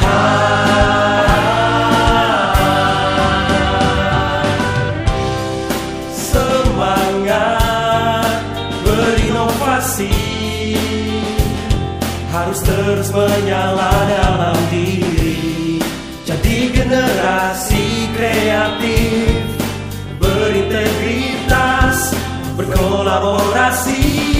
Ha. Semangat berinovasi harus terus menyala dalam diri. Jadi generasi kreatif berintegritas berkolaborasi